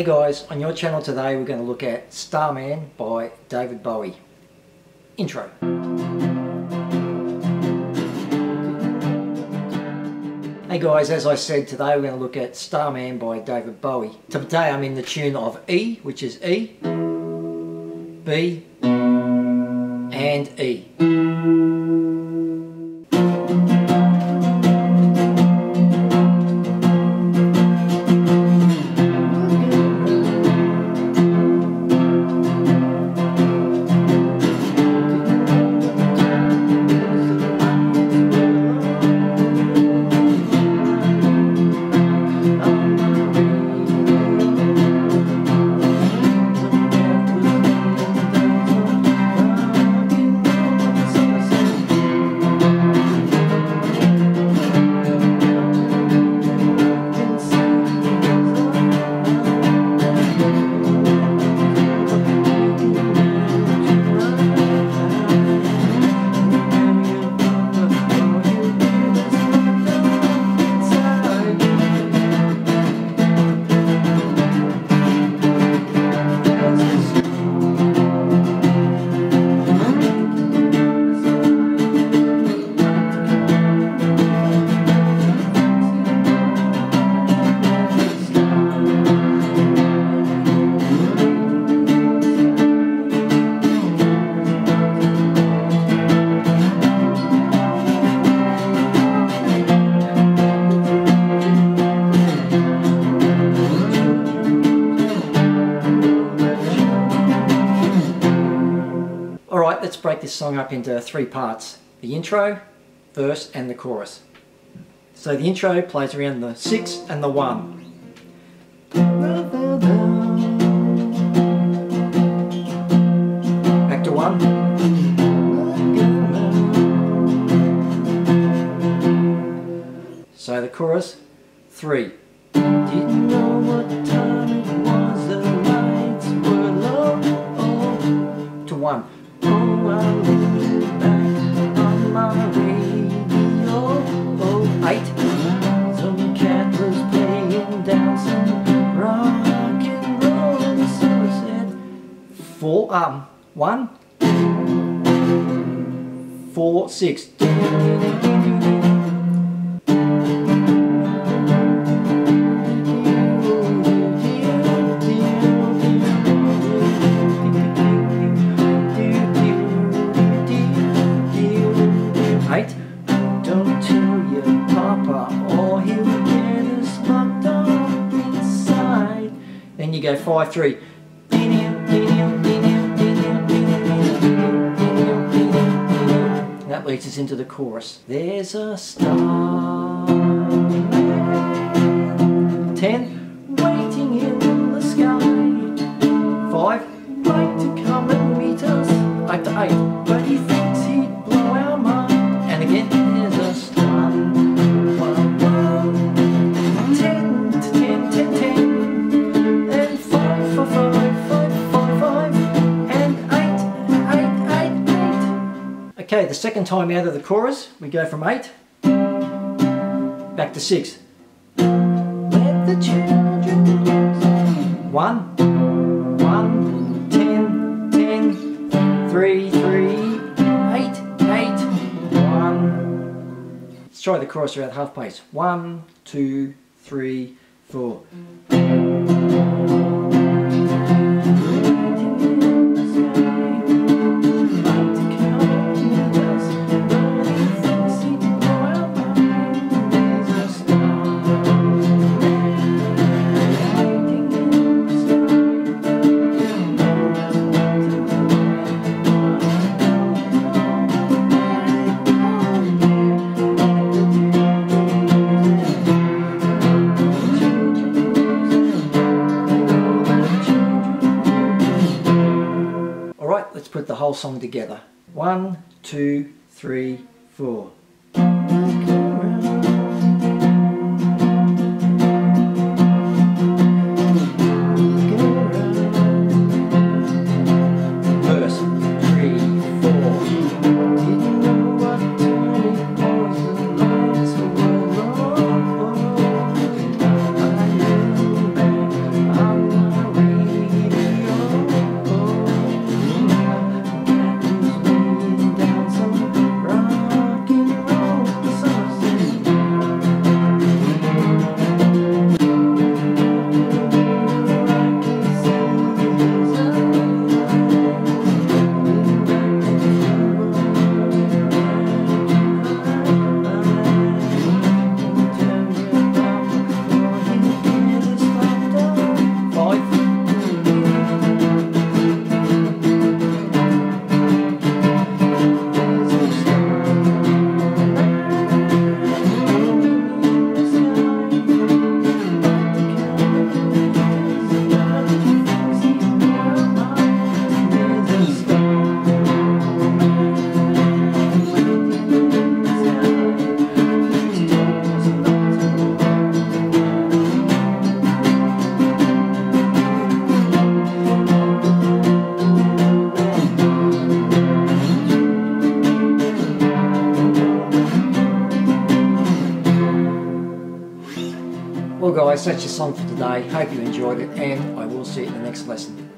Hey guys, on your channel today we're going to look at Starman by David Bowie. Intro. Hey guys, as I said today we're going to look at Starman by David Bowie. Today I'm in the tune of E, which is E, B, and E. Alright, let's break this song up into three parts. The intro, verse and the chorus. So the intro plays around the 6 and the 1. Back to 1. So the chorus, 3. Didn't know. To 1. Four, um, one, four, six. Go five, three. That leads us into the chorus. There's a star. Ten, Okay, the second time out of the chorus, we go from eight back to six. Let the children one, one, ten, ten, three, three, eight, eight, one. Let's try the chorus around half pace. One, two, three, four. Let's put the whole song together. One, two, three, four. Guys, that's your song for today. Hope you enjoyed it and I will see you in the next lesson.